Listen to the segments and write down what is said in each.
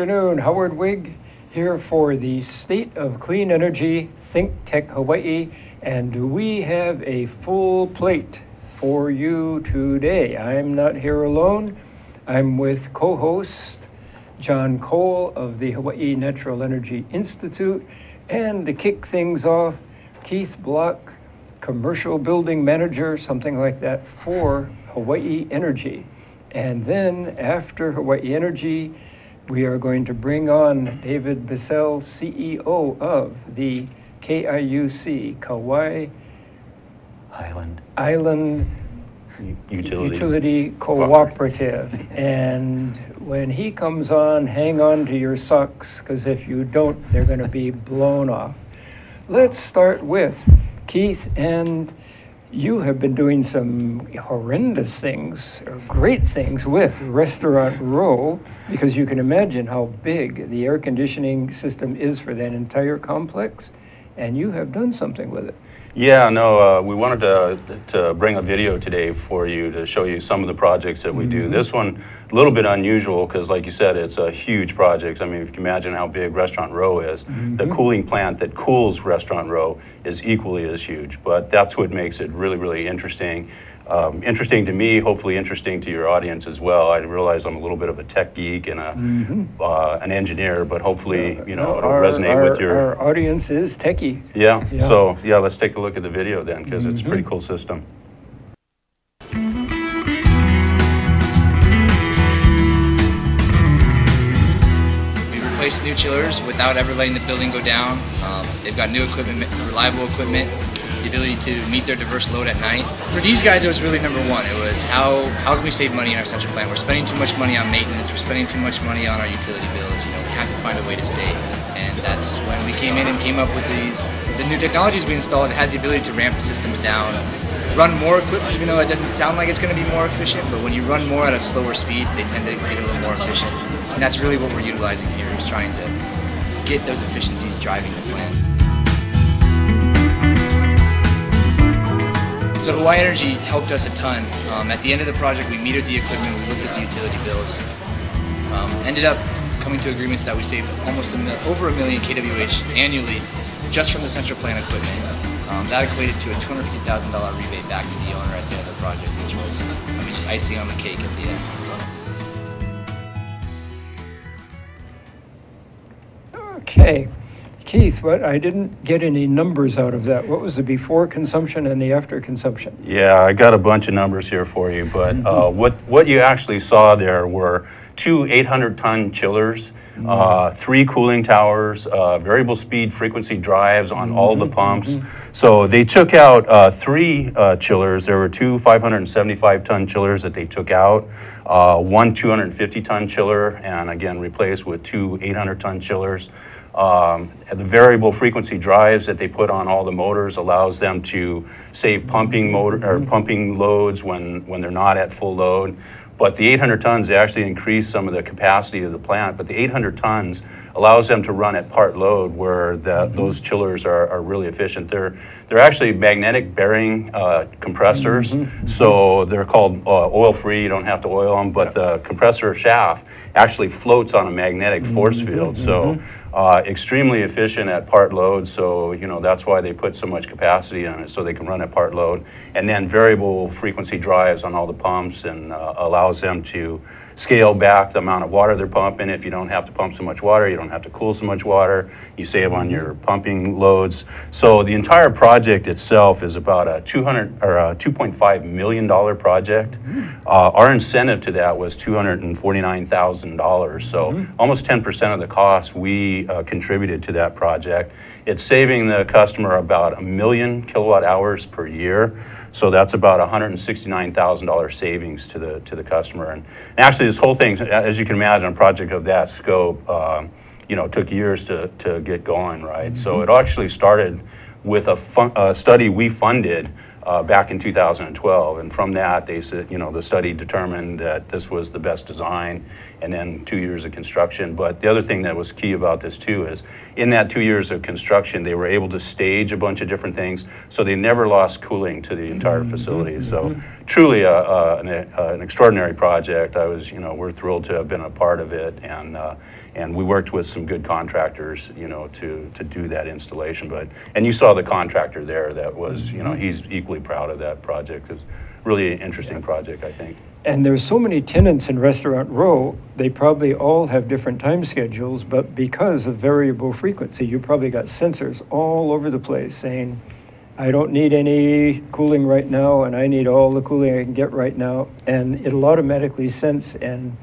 afternoon. Howard Wiig here for the State of Clean Energy Think Tech Hawaii, and we have a full plate for you today. I'm not here alone. I'm with co host John Cole of the Hawaii Natural Energy Institute, and to kick things off, Keith Block, commercial building manager, something like that, for Hawaii Energy. And then after Hawaii Energy, we are going to bring on David Bissell, CEO of the KIUC, Kauai Island Island Utility. Utility Cooperative. And when he comes on, hang on to your socks, because if you don't, they're going to be blown off. Let's start with Keith, and you have been doing some horrendous things, or great things with Restaurant Row, because you can imagine how big the air conditioning system is for that entire complex, and you have done something with it. Yeah, no, uh, we wanted to, to bring a video today for you to show you some of the projects that we do. Mhm. This one, a little bit unusual because, like you said, it's a huge project. I mean, if you can imagine how big Restaurant Row is, the Mhm. cooling plant that cools Restaurant Row is equally as huge. But that's what makes it really, really interesting. Um, interesting to me, hopefully interesting to your audience as well. I realize I'm a little bit of a tech geek and a, Mhm. uh, an engineer, but hopefully, you know, No, it'll our- resonate our- with your. Our audience is techie. Yeah, Yeah. so, yeah, let's take a look at the video then, because it's a pretty Mhm. cool system. New chillers without ever letting the building go down. Um, they've got new equipment, reliable equipment, the ability to meet their diverse load at night. For these guys, it was really number one. It was how how can we save money in our central plant? We're spending too much money on maintenance. We're spending too much money on our utility bills. You know, we have to find a way to save. And that's when we came in and came up with these the new technologies we installed. It has the ability to ramp the systems down, run more equipment, even though it doesn't sound like it's going to be more efficient. But when you run more at a slower speed, they tend to get a little more efficient. And that's really what we're utilizing here is trying to get those efficiencies driving the plant. So Hawaii Energy helped us a ton. Um, at the end of the project, we metered the equipment, we looked at the utility bills, um, ended up coming to agreements that we saved almost a over a million kWh annually just from the central plant equipment. Um, that equated to a $250,000 rebate back to the owner at the end of the project, which was I mean, just icing on the cake at the end. Okay. Keith, what, I didn't get any numbers out of that. What was the before consumption and the after consumption? Yeah, I got a bunch of numbers here for you, but uh, what, what you actually saw there were two 800-ton chillers, uh, three cooling towers, uh, variable speed frequency drives on all the pumps. So they took out uh, three uh, chillers. There were two 575-ton chillers that they took out, uh, one 250-ton chiller, and again replaced with two 800-ton chillers. Um, the variable frequency drives that they put on all the motors allows them to save pumping motor or mm-hmm. pumping loads when, when they're not at full load. But the 800 tons actually increase some of the capacity of the plant. But the 800 tons allows them to run at part load where the, mm-hmm. those chillers are, are really efficient. They're, they're actually magnetic bearing uh, compressors. Mm-hmm. So they're called uh, oil free, you don't have to oil them, but the compressor shaft actually floats on a magnetic force field. So uh, extremely efficient at part load. So, you know, that's why they put so much capacity on it so they can run at part load. And then variable frequency drives on all the pumps and uh, allows them to scale back the amount of water they're pumping. If you don't have to pump so much water, you don't have to cool so much water. You save on your pumping loads. So the entire project itself is about a 200 or a 2.5 million dollar project. Uh, our incentive to that was 249,000 dollars. So almost 10 percent of the cost we uh, contributed to that project. It's saving the customer about a million kilowatt hours per year. So that's about $169,000 savings to the to the customer. And, and actually, this whole thing, as you can imagine, a project of that scope, um, you know, took years to to get going, right? So it actually started with a, fun, a study we funded uh, back in 2012, and from that, they said, you know, the study determined that this was the best design, and then two years of construction. But the other thing that was key about this too is, in that two years of construction, they were able to stage a bunch of different things, so they never lost cooling to the entire mm-hmm. facility. So mm-hmm. truly a, a, an, a, an extraordinary project. I was, you know, we're thrilled to have been a part of it, and uh, and we worked with some good contractors, you know, to, to do that installation. But and you saw the contractor there that was, you know, mm-hmm. he's equally proud of that project. It's really an interesting project, I think. And there's so many tenants in Restaurant Row, they probably all have different time schedules, but because of variable frequency, you probably got sensors all over the place saying, I don't need any cooling right now, and I need all the cooling I can get right now. And it'll automatically sense and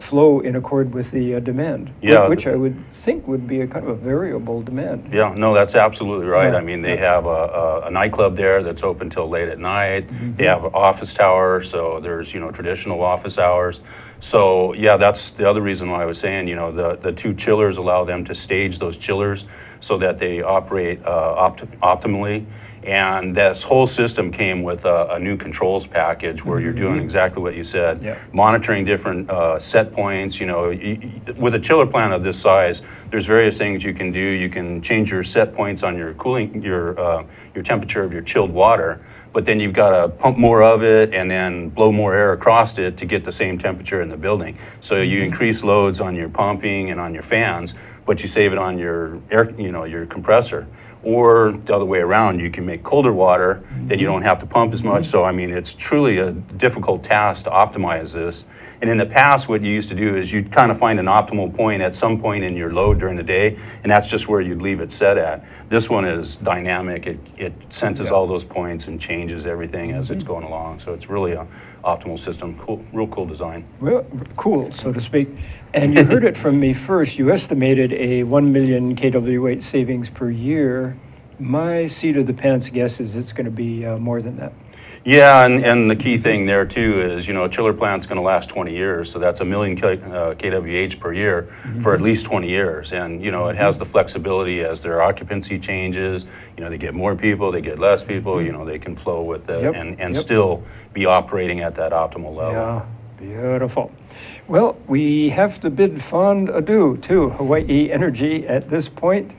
flow in accord with the uh, demand, Yeah. which I would think would be a kind of a variable demand. Yeah, no, that's absolutely right. Yeah, I mean, they yeah. have a, a- a nightclub there that's open till late at night. Mm-hmm. They have an office tower, so there's, you know, traditional office hours. So, yeah, that's the other reason why I was saying, you know, the, the two chillers allow them to stage those chillers so that they operate uh, opt- optimally. And this whole system came with a, a new controls package where you're doing exactly what you said Mm-hmm. Yeah. monitoring different uh, set points. You know, y- y- with a chiller plant of this size, there's various things you can do. You can change your set points on your cooling, your uh, your temperature of your chilled water, but then you've got to pump more of it and then blow more air across it to get the same temperature in the building. So you increase loads on your pumping and on your fans, but you save it on your air, you know, your compressor. Or the other way around, you can make colder water, then you don't have to pump as much. So, I mean, it's truly a difficult task to optimize this. And in the past, what you used to do is you'd kind of find an optimal point at some point in your load during the day, and that's just where you'd leave it set at. This one is dynamic. It, it senses all those points and changes everything as it's going along. So it's really a optimal system. Cool, real cool design. Well, cool, so to speak. And you heard it from me first. You estimated a 1 million kW kWh savings per year. My seat of the pants guess is it's going to be uh, more than that. Yeah, and, and the key thing there too is, you know, a chiller plant's gonna last 20 years, so that's a million K, uh, kWh per year mm-hmm. for at least 20 years. And, you know, it has mm-hmm. the flexibility as their occupancy changes, you know, they get more people, they get less people, you mm-hmm. know, they can flow with it Yep, and, and yep. still be operating at that optimal level. Yeah, beautiful. Well, we have to bid fond adieu to Hawaii Energy at this point.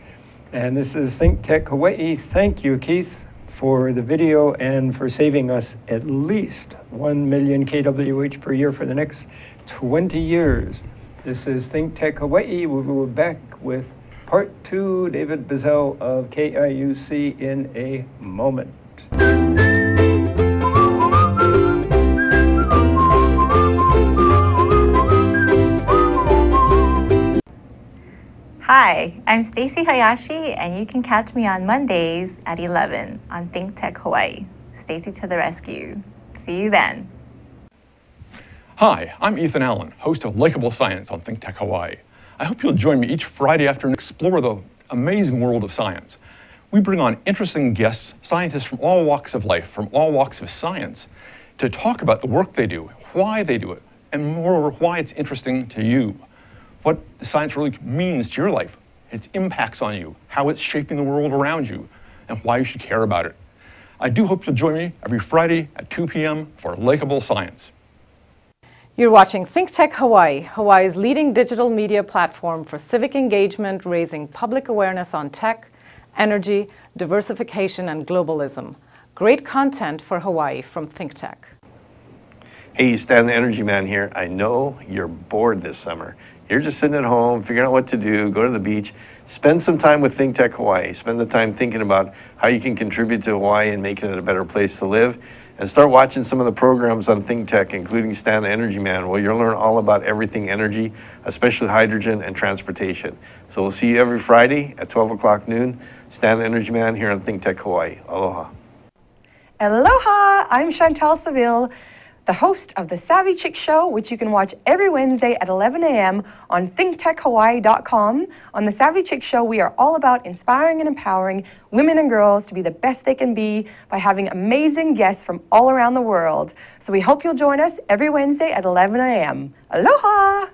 And this is Think Tech Hawaii. Thank you, Keith, for the video and for saving us at least 1 million kWh per year for the next 20 years. This is Think Tech Hawaii. We will be back with part two, David Bissell of KIUC, in a moment. Hi, I'm Stacy Hayashi, and you can catch me on Mondays at 11 on Think Tech Hawaii. Stacy to the rescue. See you then. Hi, I'm Ethan Allen, host of Likeable Science on ThinkTech Hawaii. I hope you'll join me each Friday afternoon and explore the amazing world of science. We bring on interesting guests, scientists from all walks of life, from all walks of science, to talk about the work they do, why they do it, and moreover, why it's interesting to you. What the science really means to your life, its impacts on you, how it's shaping the world around you, and why you should care about it. I do hope you'll join me every Friday at 2 p.m. for Likeable Science. You're watching ThinkTech Hawaii, Hawaii's leading digital media platform for civic engagement, raising public awareness on tech, energy, diversification, and globalism. Great content for Hawaii from ThinkTech. Hey, Stan the Energy Man here. I know you're bored this summer. You're just sitting at home, figuring out what to do, go to the beach. Spend some time with Think Tech Hawaii. Spend the time thinking about how you can contribute to Hawaii and making it a better place to live. And start watching some of the programs on Think Tech, including Stan the Energy Man, where you'll learn all about everything energy, especially hydrogen and transportation. So we'll see you every Friday at 12 o'clock noon. Stan the Energy Man here on Think Tech Hawaii. Aloha. Aloha! I'm Chantal Seville, the host of The Savvy Chick Show, which you can watch every Wednesday at 11 a.m. on thinktechhawaii.com. On The Savvy Chick Show, we are all about inspiring and empowering women and girls to be the best they can be by having amazing guests from all around the world. So we hope you'll join us every Wednesday at 11 a.m. Aloha!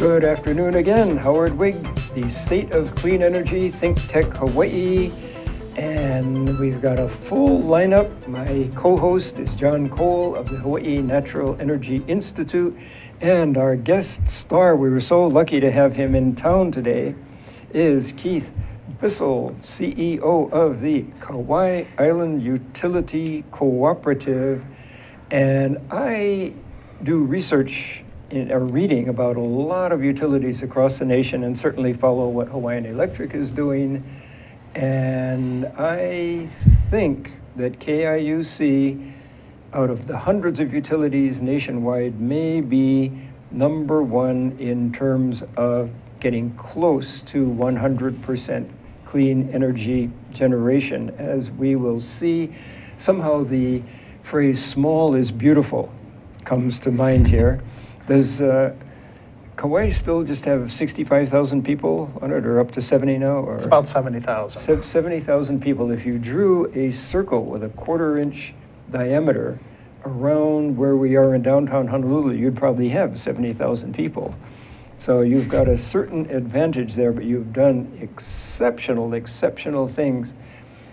Good afternoon again. Howard Wiig, the State of Clean Energy Think Tech Hawaii. And we've got a full lineup. My co host is John Cole of the Hawaii Natural Energy Institute. And our guest star, we were so lucky to have him in town today, is Keith Bissell, CEO of the Kauai Island Utility Cooperative. And I do research or reading about a lot of utilities across the nation and certainly follow what Hawaiian Electric is doing. And I think that KIUC, out of the hundreds of utilities nationwide, may be number one in terms of getting close to 100% clean energy generation. As we will see, somehow the phrase small is beautiful comes to mind here. Does uh, Kauai still just have 65,000 people on it, or up to 70 now? Or It's about 70,000. 70,000 people. If you drew a circle with a quarter inch diameter around where we are in downtown Honolulu, you'd probably have 70,000 people. So you've got a certain advantage there, but you've done exceptional, exceptional things.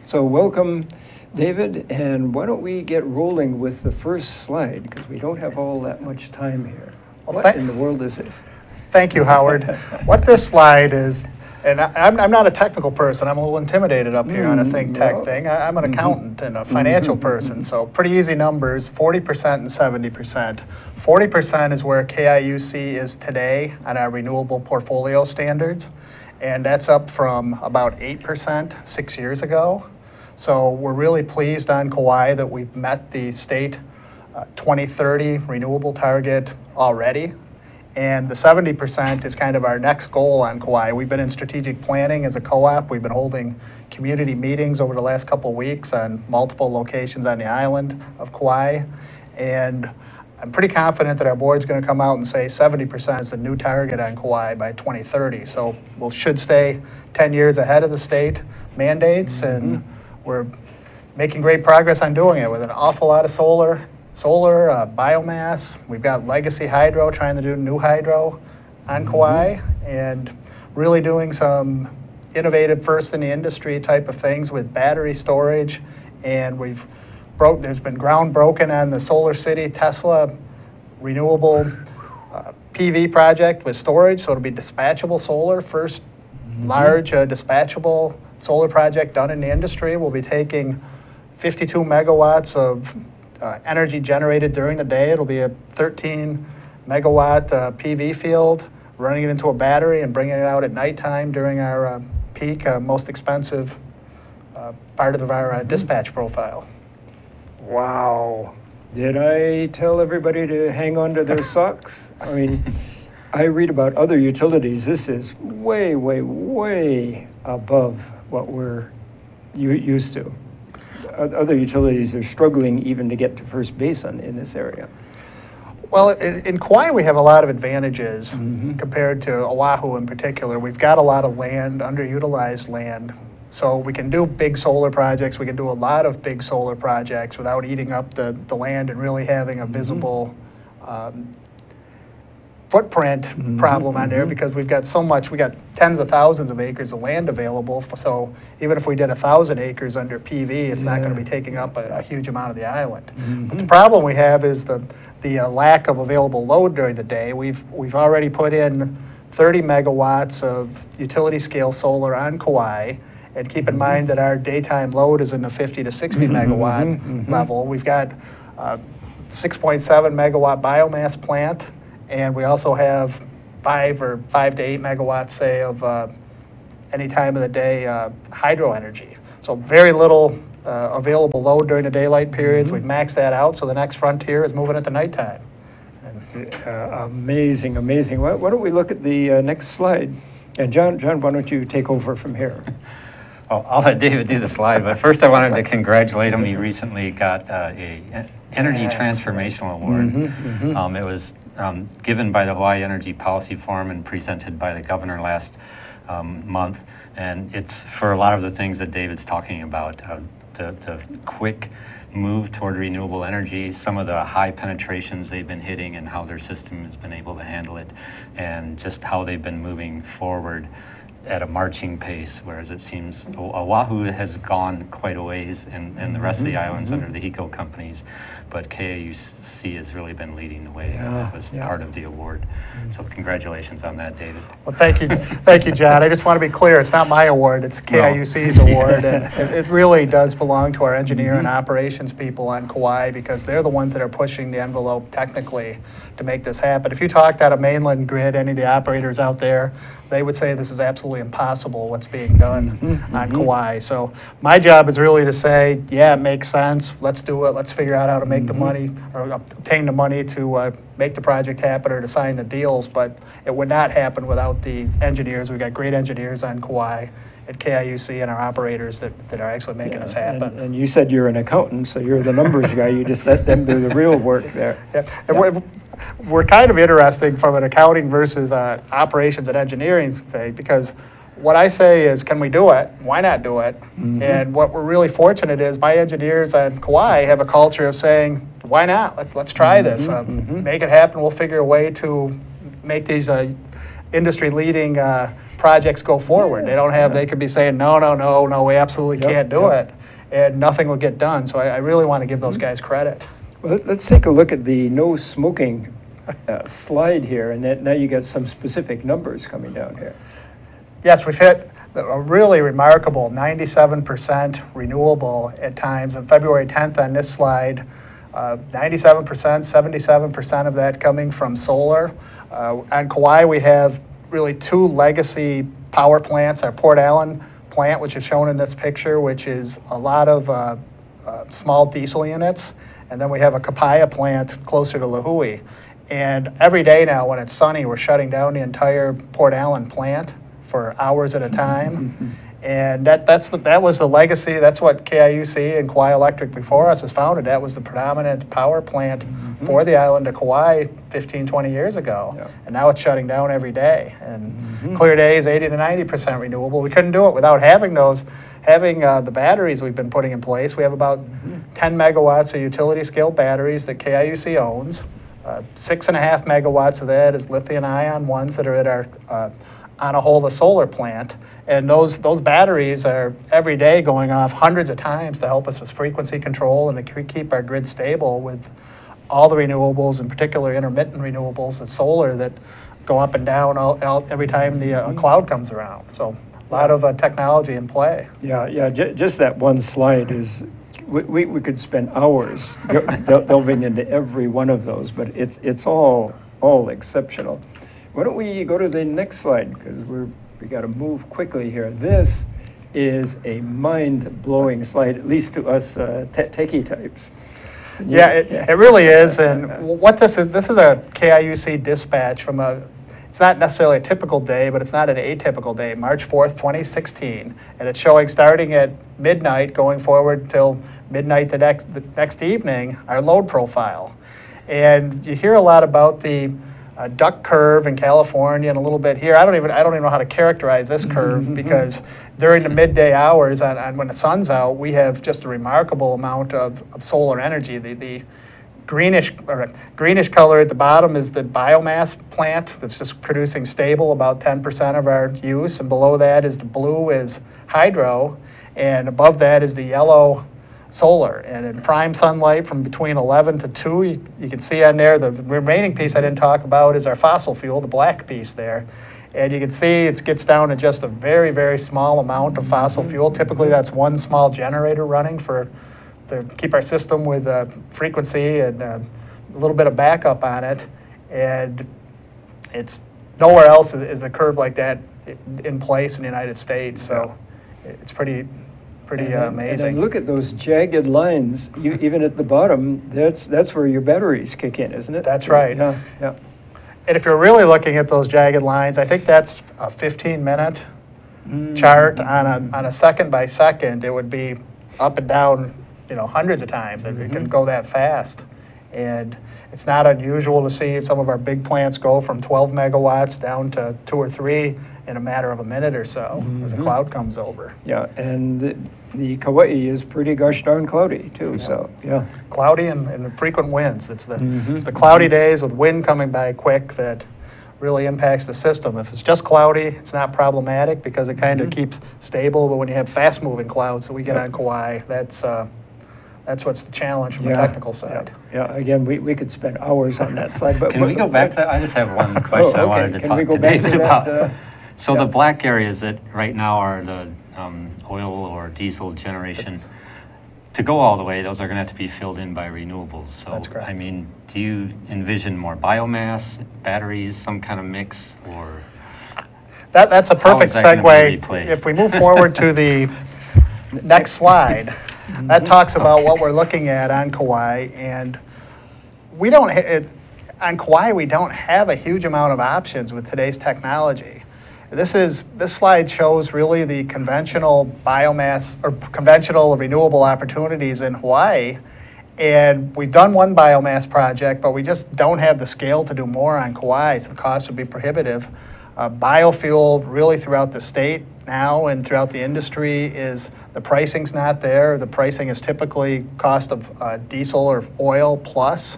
So welcome, David, and why don't we get rolling with the first slide, because we don't have all that much time here. Well, What in the world is this? Thank you, Howard. what this slide is, and I, I'm, I'm not a technical person. I'm a little intimidated up here on a Mm, think tech thing. I, I'm an accountant and a financial person, so pretty easy numbers 40% and 70%. 40% is where KIUC is today on our renewable portfolio standards, and that's up from about 8% six years ago. So we're really pleased on Kauai that we've met the state uh, 2030 renewable target already. And the 70% is kind of our next goal on Kauai. We've been in strategic planning as a co-op. We've been holding community meetings over the last couple weeks on multiple locations on the island of Kauai. And I'm pretty confident that our board's going to come out and say 70% is the new target on Kauai by 2030. So we'll should stay 10 years ahead of the state mandates, and we're making great progress on doing it with an awful lot of solar, solar, uh, biomass. We've got legacy hydro, trying to do new hydro on Kauai, and really doing some innovative, first in the industry type of things with battery storage. And we've broke. There's been ground broken on the SolarCity Tesla renewable uh, PV project with storage, so it'll be dispatchable solar, first large uh, dispatchable solar project done in the industry. We'll be taking 52 megawatts of uh, energy generated during the day. It'll be a 13 megawatt uh, PV field, running it into a battery and bringing it out at nighttime during our uh, peak, uh, most expensive uh, part of our uh, dispatch profile. Wow. Did I tell everybody to hang on to their socks? I mean, I read about other utilities. This is way, way, way above what we're used to. Other utilities are struggling even to get to first base on, in this area. Well, in, in Kauai, we have a lot of advantages compared to Oahu in particular. We've got a lot of land, underutilized land. So we can do big solar projects. We can do a lot of big solar projects without eating up the, the land and really having a visible um, footprint mm-hmm, problem on there mm-hmm. because we've got so much, we got tens of thousands of acres of land available. So even if we did a thousand acres under PV, it's not going to be taking up a, a huge amount of the island. But the mm-hmm. problem we have is the, the uh, lack of available load during the day. We've, we've already put in 30 megawatts of utility scale solar on Kauai. And keep in mind that our daytime load is in the 50 to 60 megawatt level. We've got uh, 6.7 megawatt biomass plant, and we also have five or five to eight megawatts, say, of uh, any time of the day uh, hydro energy. So very little uh, available load during the daylight periods. We've maxed that out, so the next frontier is moving at the nighttime. Uh, amazing, amazing. Why, why don't we look at the uh, next slide? And John, John, why don't you take over from here? Oh, I'll let David do the slide, but first I wanted to congratulate him. He recently got uh, a Energy Yes. Transformational Award. Mhm, mhm. Um, It was um, given by the Hawaii Energy Policy Forum and presented by the governor last um, month. And it's for a lot of the things that David's talking about, uh, the, the quick move toward renewable energy, some of the high penetrations they've been hitting and how their system has been able to handle it, and just how they've been moving forward at a marching pace, whereas it seems Oahu has gone quite a ways, and, and the rest of the Mm-hmm. islands under the HECO companies, but KIUC has really been leading the way. and Yeah, That was yeah. part of the award. Mm. So congratulations on that, David. Well, thank you, thank you, John. I just want to be clear, it's not my award, it's KIUC's award. And it, it really does belong to our engineer and mm-hmm. operations people on Kauai because they're the ones that are pushing the envelope technically to make this happen. If you talked at a mainland grid, any of the operators out there, they would say this is absolutely impossible what's being done mm-hmm. on mm-hmm. Kauai. So my job is really to say, yeah, it makes sense, let's do it, let's figure out how to make the money or obtain the money to uh, make the project happen or to sign the deals, but it would not happen without the engineers. We've got great engineers on Kauai at KIUC and our operators that, that are actually making this And- happen. And you said you're an accountant, so you're the numbers guy. You just let them do the real work there. Yeah, and we're, we're kind of interesting from an accounting versus uh, operations and engineering thing because what I say is, can we do it? Why not do it? And what we're really fortunate is my engineers on Kauai have a culture of saying, why not? Let, let's try this. Uh, Make it happen. We'll figure a way to make these uh, industry leading uh, projects go forward. They don't have, they could be saying, no, no, no, no, we absolutely Yep, can't do yep. it. And nothing would get done. So I, I really want to give those guys credit. Well, let- let's take a look at the no smoking uh, slide here, and that, now you got some specific numbers coming down here. Yes, we've hit a really remarkable 97% renewable at times. On February 10th on this slide, uh, 97%, 77% of that coming from solar. Uh, On Kauai, we have really two legacy power plants. Our Port Allen plant, which is shown in this picture, which is a lot of uh, uh, small diesel units. And then we have a Kapaia plant closer to Lihue. And every day now, when it's sunny, we're shutting down the entire Port Allen plant for hours at a time. And that, that's the, that was the legacy, that's what KIUC and Kauai Electric before us was founded. That was the predominant power plant for the island of Kauai 15, 20 years ago. Yeah. And now it's shutting down every day. And clear days, 80 to 90% renewable. We couldn't do it without having those, having uh, the batteries we've been putting in place. We have about 10 megawatts of utility scale batteries that KIUC owns. Uh, Six and a half megawatts of that is lithium ion ones that are at our uh, Anahola solar plant. And those, those batteries are every day going off hundreds of times to help us with frequency control and to keep our grid stable with all the renewables, in particular intermittent renewables, and solar that go up and down all, all, every time the uh, cloud comes around. So a lot of uh, technology in play. Yeah, yeah, ju- just that one slide is, we, we, we could spend hours del- delving into every one of those, but it's, it's all, all exceptional. Why don't we go to the next slide, because we're, we gotta move quickly here. This is a mind-blowing slide, at least to us uh, te- techie types. Yeah, it, it really is. And what this is, this is a KIUC dispatch from a, it's not necessarily a typical day, but it's not an atypical day, March 4th, 2016. And it's showing starting at midnight, going forward till midnight the next, the next evening, our load profile. And you hear a lot about the uh, duck curve in California and a little bit here. I don't even I don't even know how to characterize this curve because during the midday hours and, and when the sun's out, we have just a remarkable amount of, of solar energy. The, the greenish or greenish color at the bottom is the biomass plant that's just producing stable about 10% of our use, and below that is the blue is hydro, and above that is the yellow solar. And in prime sunlight from between 11 to 2, you, you can see on there, the remaining piece I didn't talk about is our fossil fuel, the black piece there. And you can see it gets down to just a very, very small amount of fossil fuel. Typically, that's one small generator running for to keep our system with uh, frequency and uh, a little bit of backup on it. And it's nowhere else is, is the curve like that in place in the United States. So it's pretty, pretty uh, amazing. look at those jagged lines, you, even at the bottom, that's, that's where your batteries kick in, isn't it? That's right. Yeah, yeah. And if you're really looking at those jagged lines, I think that's a 15 minute chart on a, on a second by second. It would be up and down, you know, hundreds of times. It Mm-hmm. can go that fast. And it's not unusual to see some of our big plants go from 12 megawatts down to two or three in a matter of a minute or so as Mm-hmm. a cloud comes over. Yeah, and the Kauai is pretty gosh darn cloudy too, so, yeah. Cloudy and, and frequent winds. It's the, Mhm. it's the cloudy days with wind coming by quick that really impacts the system. If it's just cloudy, it's not problematic because it kind of keeps stable, but when you have fast-moving clouds that we get on Kauai, that's, uh, that's what's the challenge from the technical side. Yeah, again, we, we could spend hours on that slide, but. Can we go back to that? I just have one question I okay. wanted to Can talk we go to back to David that, about. uh, So yeah. the black areas that right now are the um, oil or diesel generation, to go all the way, those are going to have to be filled in by renewables. So, That's correct. I mean, do you envision more biomass, batteries, some kind of mix, or? That, that's a perfect segue. If we move forward to the next slide, that talks about what we're looking at on Kauai. And we don't, it's, on Kauai, we don't have a huge amount of options with today's technology. This is, this slide shows really the conventional biomass, or conventional renewable opportunities in Hawaii. And we've done one biomass project, but we just don't have the scale to do more on Kauai, so the cost would be prohibitive. Uh, biofuel really throughout the state now and throughout the industry is, the pricing's not there. The pricing is typically cost of uh, diesel or oil plus.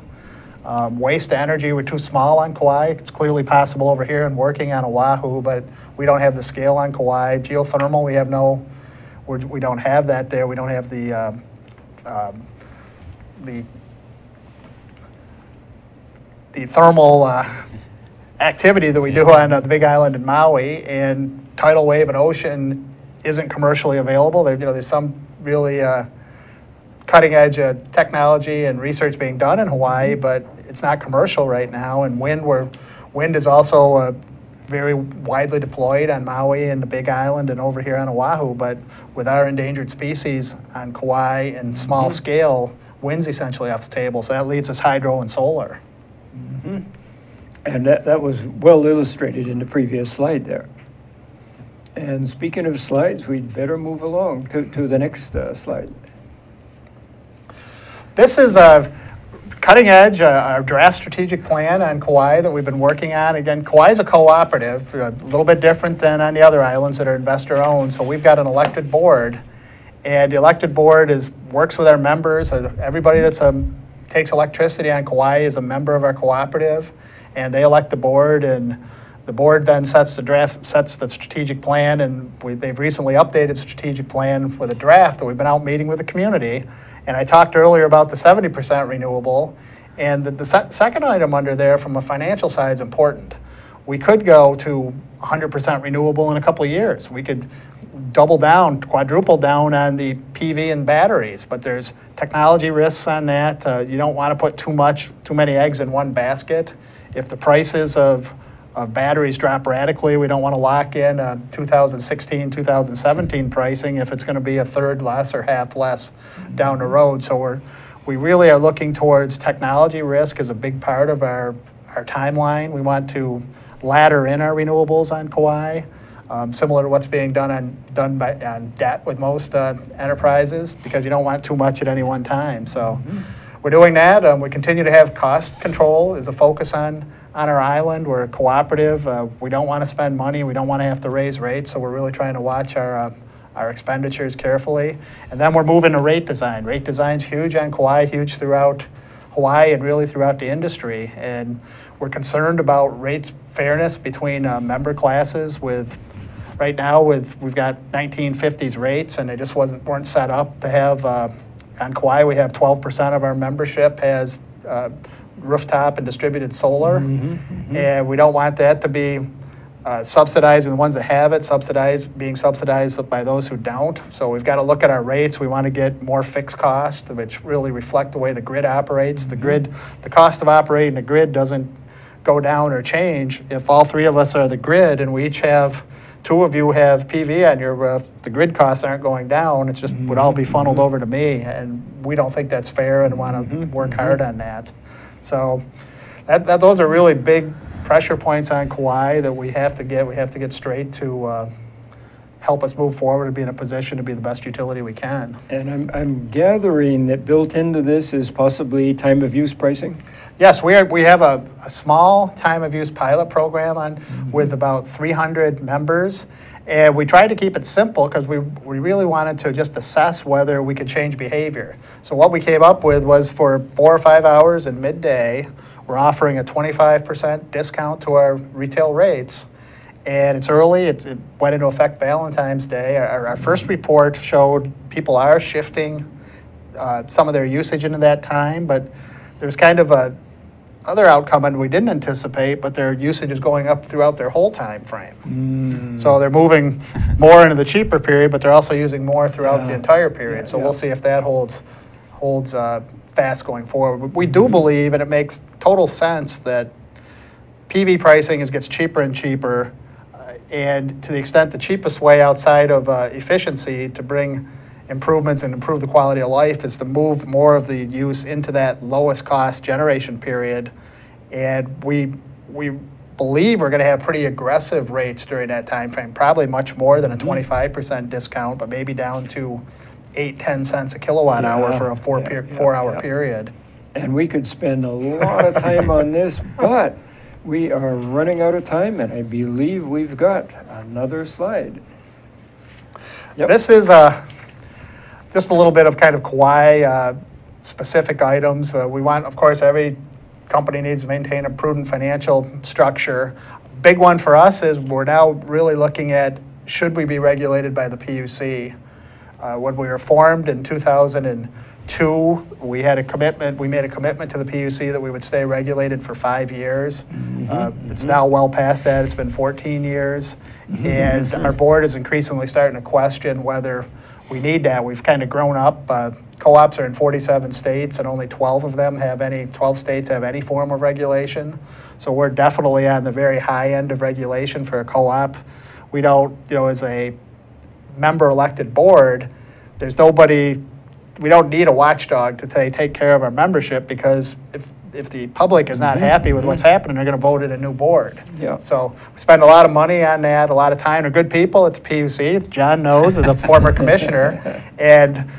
Um, waste energy, we're too small on Kauai. It's clearly possible over here and working on Oahu, but we don't have the scale on Kauai. Geothermal, we have no, we're, we don't have that there. We don't have the, um, um, the, the thermal uh, activity that we do on uh, the Big Island in Maui. And tidal wave and ocean isn't commercially available. There, you know, there's some really uh, cutting edge uh, technology and research being done in Hawaii, but it's not commercial right now. And wind, where wind is also uh, very widely deployed on Maui and the Big Island and over here on Oahu. But with our endangered species on Kauai and small scale, wind's essentially off the table. So that leaves us hydro and solar. And that, that was well illustrated in the previous slide there. And speaking of slides, we'd better move along to, to the next uh, slide. This is a cutting edge, our draft strategic plan on Kauai that we've been working on. Again, Kauai is a cooperative, a little bit different than on the other islands that are investor owned. So we've got an elected board, and the elected board is works with our members. Everybody that's um, takes electricity on Kauai is a member of our cooperative, and they elect the board and. The board then sets the draft, sets the strategic plan, and we, they've recently updated the strategic plan with a draft that we've been out meeting with the community. And I talked earlier about the 70% renewable, and the, the se- second item under there from a financial side is important. We could go to 100% renewable in a couple of years. We could double down, quadruple down on the PV and batteries, but there's technology risks on that. Uh, you don't want to put too much, too many eggs in one basket. If the prices of of batteries drop radically. We don't want to lock in uh, 2016, 2017 pricing if it's going to be a third less or half less down the road. So we're, we really are looking towards technology risk as a big part of our, our timeline. We want to ladder in our renewables on Kauai, um, similar to what's being done on, done by, on debt with most uh, enterprises, because you don't want too much at any one time. So we're doing that. Um, we continue to have cost control as a focus on, on our island. We're cooperative. Uh, we don't want to spend money. We don't want to have to raise rates. So we're really trying to watch our, uh, our expenditures carefully. And then we're moving to rate design. Rate design's huge on Kauai, huge throughout Hawaii and really throughout the industry. And we're concerned about rate fairness between uh, member classes with right now with we've got 1950s rates and they just wasn't weren't set up to have uh, on Kauai we have 12% of our membership has uh, rooftop and distributed solar. Mm-hmm, mm-hmm. And we don't want that to be uh, subsidizing the ones that have it subsidized being subsidized by those who don't. So we've got to look at our rates. We want to get more fixed cost which really reflect the way the grid operates. The mm-hmm. grid the cost of operating the grid doesn't go down or change. If all three of us are the grid and we each have two of you have PV on your roof, the grid costs aren't going down. It's just would all be funneled over to me, and we don't think that's fair and want to work hard on that. So that, that those are really big pressure points on Kauai that we have to get. We have to get straight to uh, help us move forward and be in a position to be the best utility we can. And I'm, I'm gathering that built into this is possibly time of use pricing? Yes, we are, we have a, a small time of use pilot program on mm-hmm. with about 300 members. And we tried to keep it simple because we, we really wanted to just assess whether we could change behavior. So what we came up with was for four or five hours in midday, we're offering a 25% discount to our retail rates. And it's early, it, it went into effect Valentine's Day. Our, our first report showed people are shifting uh, some of their usage into that time, but there's kind of a other outcome and we didn't anticipate, but their usage is going up throughout their whole time frame. So they're moving more into the cheaper period, but they're also using more throughout the entire period. So Yeah, we'll see if that holds holds uh, fast going forward. We do believe, and it makes total sense, that PV pricing is gets cheaper and cheaper, and to the extent the cheapest way outside of uh, efficiency to bring improvements and improve the quality of life is to move more of the use into that lowest cost generation period. And we we believe we're going to have pretty aggressive rates during that time frame, probably much more than a 25% discount, but maybe down to eight, 10 cents a kilowatt hour for a four, yeah, per, yeah, four hour yeah. period. And we could spend a lot of time on this, but we are running out of time, and I believe we've got another slide. Yep. This is uh, just a little bit of kind of Kauai uh, specific items. Uh, we want, of course, every company needs to maintain a prudent financial structure. Big one for us is we're now really looking at should we be regulated by the PUC? Uh, when we were formed in 2002, we had a commitment. We made a commitment to the PUC that we would stay regulated for five years. Uh, it's now well past that. It's been 14 years, and our board is increasingly starting to question whether we need that. We've kind of grown up. Uh, co-ops are in 47 states, and only 12 of them have any. 12 states have any form of regulation. So we're definitely on the very high end of regulation for a co-op. We don't, you know, as a member elected board, there's nobody, we don't need a watchdog to say, take care of our membership because if, if the public is not mm-hmm. happy with what's mm-hmm. happening, they're going to vote in a new board. Yeah. So we spend a lot of money on that, a lot of time. They're good people at the PUC. John knows, as a former commissioner. And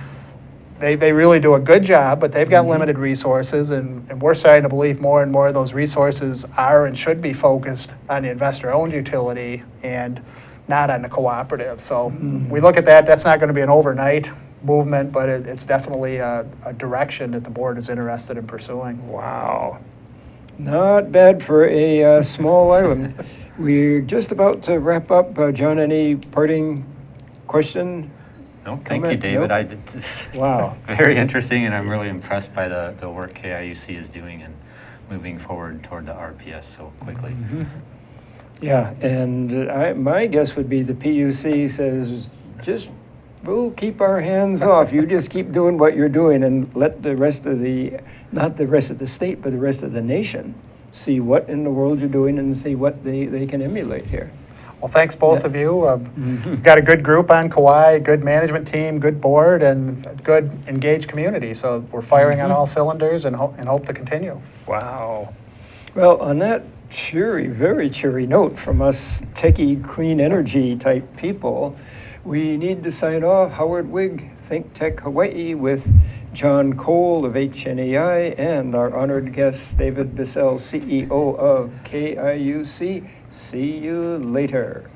they, they really do a good job, but they've got mm-hmm. limited resources, and, and we're starting to believe more and more of those resources are and should be focused on the investor-owned utility and not on the cooperative. So we look at that, that's not going to be an overnight movement, but it, it's definitely a, a direction that the board is interested in pursuing. Wow. Not bad for a uh, small island. We're just about to wrap up. Uh, John, any parting question? No, thank you, David. Nope. I did, Wow. very interesting, and I'm really impressed by the, the work KIUC is doing and moving forward toward the RPS so quickly. Mm-hmm. Yeah, and I, my guess would be the PUC says, just, we'll keep our hands off. You just keep doing what you're doing and let the rest of the, not the rest of the state, but the rest of the nation see what in the world you're doing and see what they, they can emulate here. Well, thanks both of you. Uh, We've got a good group on Kauai, good management team, good board, and good engaged community. So we're firing on all cylinders and hope, and hope to continue. Wow. Well, on that cheery, very cheery note from us techie, clean energy type people, we need to sign off. Howard Wiig, Think Tech Hawaii, with John Cole of HNEI and our honored guest, David Bissell, CEO of KIUC. See you later.